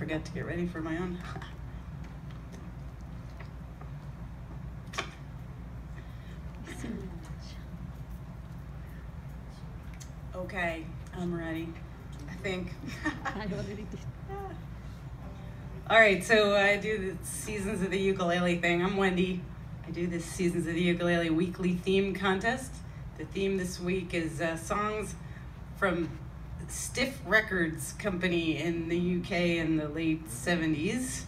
forget to get ready for my own. okay, I'm ready. I think. I already did. All right, so I do the Seasons of the Ukulele thing. I'm Wendy. I do this Seasons of the Ukulele weekly theme contest. The theme this week is uh, songs from Stiff Records Company in the UK in the late 70s.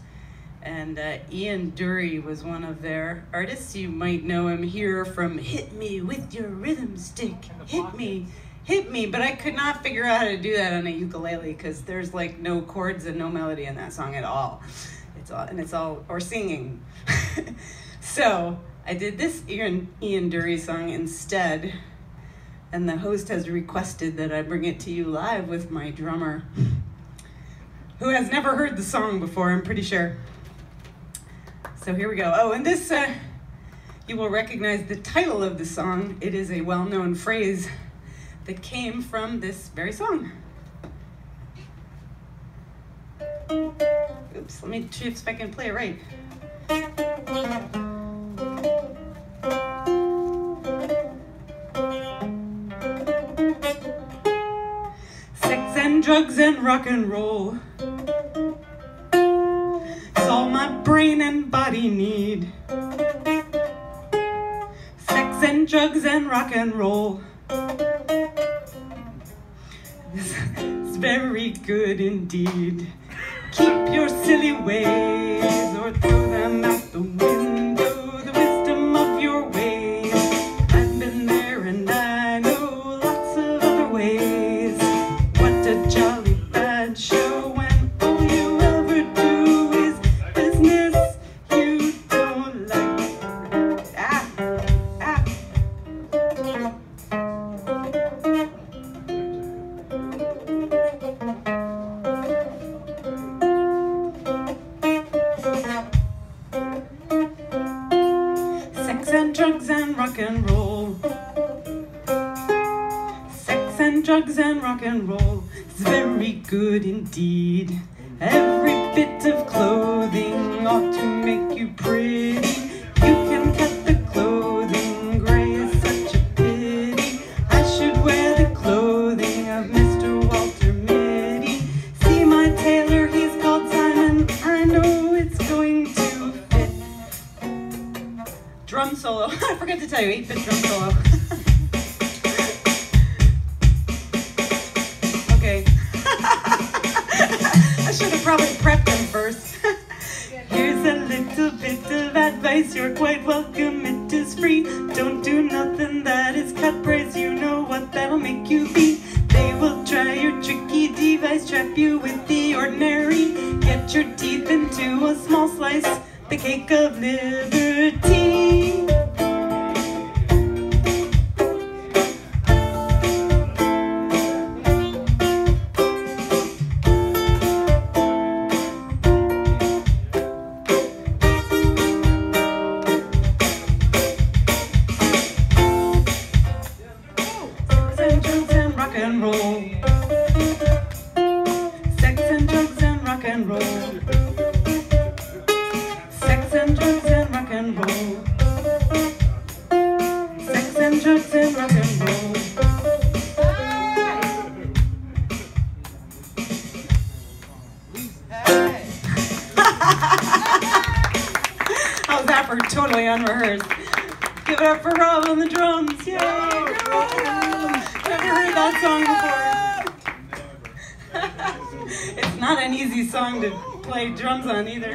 And uh, Ian Dury was one of their artists. You might know him here from Hit Me with Your Rhythm Stick. Hit Me, hit me. But I could not figure out how to do that on a ukulele because there's like no chords and no melody in that song at all. It's all, and it's all, or singing. so I did this Ian, Ian Dury song instead and the host has requested that I bring it to you live with my drummer, who has never heard the song before, I'm pretty sure. So here we go. Oh, and this, uh, you will recognize the title of the song. It is a well known phrase that came from this very song. Oops, let me see if I can play it right. Drugs and rock and roll. It's all my brain and body need. Sex and drugs and rock and roll. It's very good indeed. Keep your silly ways or throw them out the window. Drugs and rock and roll. Sex and drugs and rock and roll is very good indeed. Every bit of clothing ought to make you pretty. Drum solo. I forgot to tell you, 8 bit drum solo. okay. I should have probably prepped them first. Here's a little bit of advice, you're quite welcome, it is free. Don't do nothing that is cut price, you know what that'll make you be. They will try your tricky device, trap you with the ordinary. Get your teeth into a small slice, the cake of liberty. Rock and roll. Sex and drugs and rock and roll. Sex and drugs and rock and roll. How's that for totally unrehearsed? Give it up for Rob on the drums. Yay! Never heard that song before. Not an easy song to play drums on either.